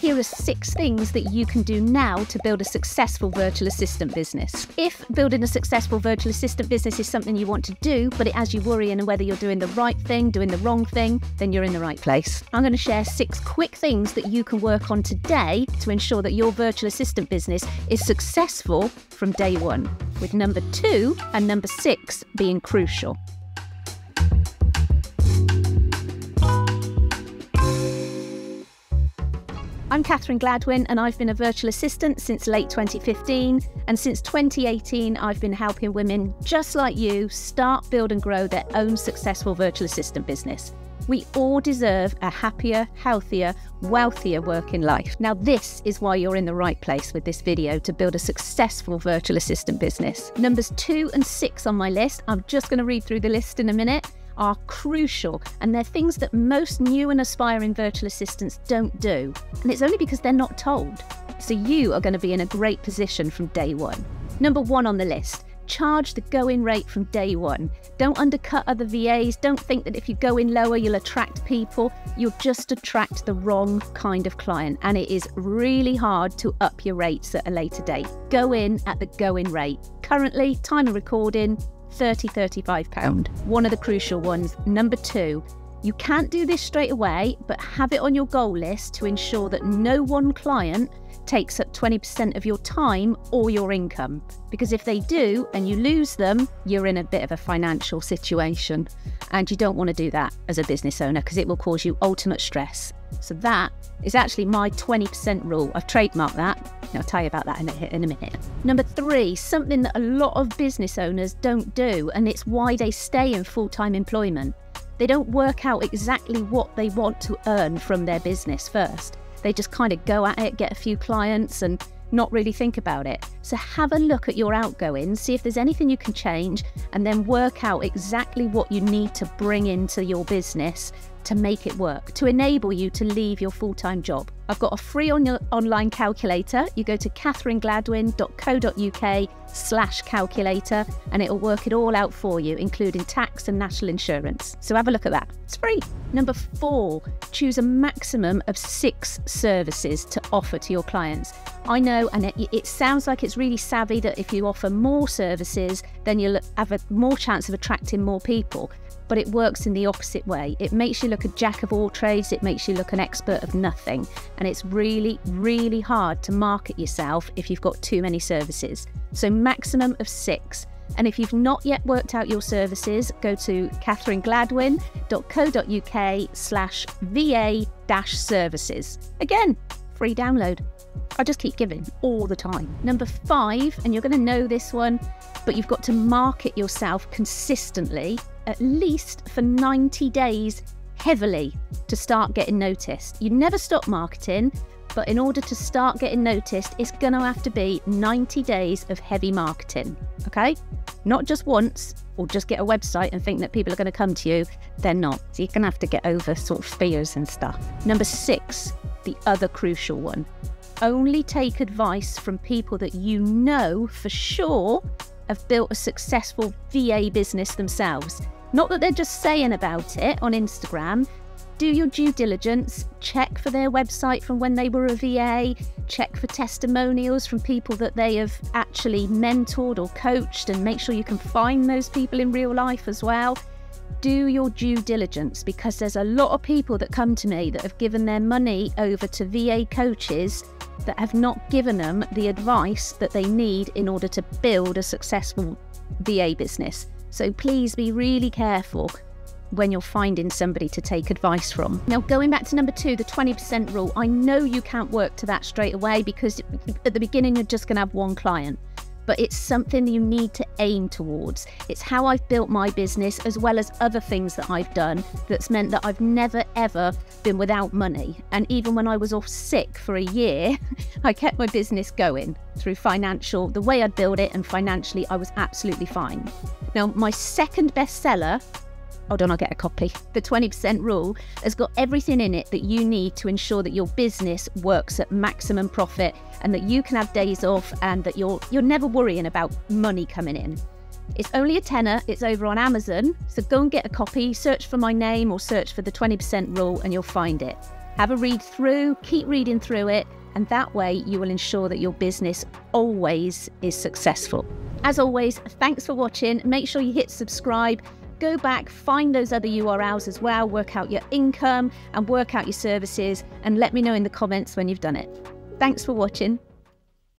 Here are six things that you can do now to build a successful virtual assistant business. If building a successful virtual assistant business is something you want to do, but it has you worrying whether you're doing the right thing, doing the wrong thing, then you're in the right place. I'm going to share six quick things that you can work on today to ensure that your virtual assistant business is successful from day one, with number two and number six being crucial. I'm Catherine Gladwyn, and I've been a virtual assistant since late 2015. And since 2018, I've been helping women just like you start, build, and grow their own successful virtual assistant business. We all deserve a happier, healthier, wealthier working life. Now, this is why you're in the right place with this video to build a successful virtual assistant business. Numbers two and six on my list, I'm just going to read through the list in a minute are crucial and they're things that most new and aspiring virtual assistants don't do. And it's only because they're not told. So you are going to be in a great position from day one. Number one on the list charge the going rate from day one. Don't undercut other VAs. Don't think that if you go in lower, you'll attract people. You'll just attract the wrong kind of client. And it is really hard to up your rates at a later date. Go in at the going rate. Currently, time of recording, 30 35 pound. One of the crucial ones. Number two you can't do this straight away but have it on your goal list to ensure that no one client takes up 20% of your time or your income because if they do and you lose them you're in a bit of a financial situation and you don't want to do that as a business owner because it will cause you ultimate stress so that is actually my 20% rule. I've trademarked that. I'll tell you about that in a, in a minute. Number three, something that a lot of business owners don't do, and it's why they stay in full time employment. They don't work out exactly what they want to earn from their business first. They just kind of go at it, get a few clients, and not really think about it. So have a look at your outgoings, see if there's anything you can change, and then work out exactly what you need to bring into your business to make it work, to enable you to leave your full time job. I've got a free on online calculator. You go to catherinegladwyn.co.uk slash calculator and it'll work it all out for you, including tax and national insurance. So have a look at that. It's free. Number four, choose a maximum of six services to offer to your clients. I know, and it, it sounds like it's really savvy that if you offer more services, then you'll have a more chance of attracting more people but it works in the opposite way. It makes you look a jack of all trades, it makes you look an expert of nothing. And it's really, really hard to market yourself if you've got too many services. So, maximum of six. And if you've not yet worked out your services, go to catherinegladwyn.co.uk slash VA services. Again, free download. I just keep giving all the time. Number five, and you're going to know this one, but you've got to market yourself consistently at least for 90 days heavily to start getting noticed. You never stop marketing, but in order to start getting noticed, it's going to have to be 90 days of heavy marketing, okay? Not just once or just get a website and think that people are going to come to you. They're not. So you're going to have to get over sort of fears and stuff. Number six, the other crucial one. Only take advice from people that you know for sure have built a successful VA business themselves. Not that they're just saying about it on Instagram. Do your due diligence, check for their website from when they were a VA, check for testimonials from people that they have actually mentored or coached, and make sure you can find those people in real life as well. Do your due diligence because there's a lot of people that come to me that have given their money over to VA coaches that have not given them the advice that they need in order to build a successful VA business. So please be really careful when you're finding somebody to take advice from. Now, going back to number two, the 20% rule, I know you can't work to that straight away because at the beginning you're just going to have one client but it's something you need to aim towards. It's how I've built my business as well as other things that I've done that's meant that I've never ever been without money. And even when I was off sick for a year, I kept my business going through financial, the way I built it, and financially, I was absolutely fine. Now, my second bestseller Oh, hold on, I'll get a copy. The 20% rule has got everything in it that you need to ensure that your business works at maximum profit and that you can have days off and that you're you're never worrying about money coming in. It's only a tenner, it's over on Amazon, so go and get a copy, search for my name or search for the 20% rule and you'll find it. Have a read through, keep reading through it, and that way you will ensure that your business always is successful. As always, thanks for watching. Make sure you hit subscribe. Go back, find those other URLs as well, work out your income and work out your services, and let me know in the comments when you've done it. Thanks for watching.